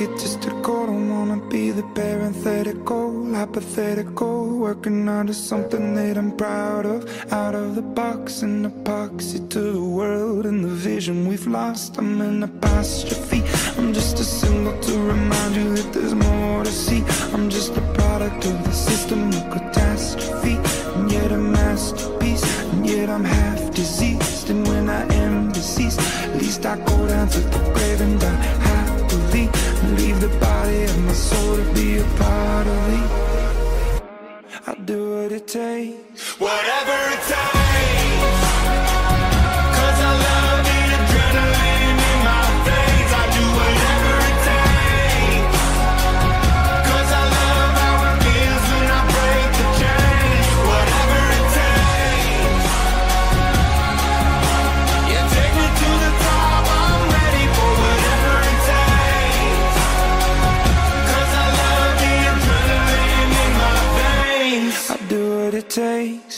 Hypocritical, egotistical. Don't wanna be the parenthetical, hypothetical. Working out of something that I'm proud of. Out of the box, an epoxy to the world and the vision we've lost. I'm an apostrophe. I'm just a symbol to remind you that there's more to see. I'm just a product of the system of catastrophe, and yet a masterpiece. And yet I'm half diseased, and when I am deceased, at least I go down to the leave the body of my soul to be a part of me. I'll do what it takes. Whatever it takes. Cause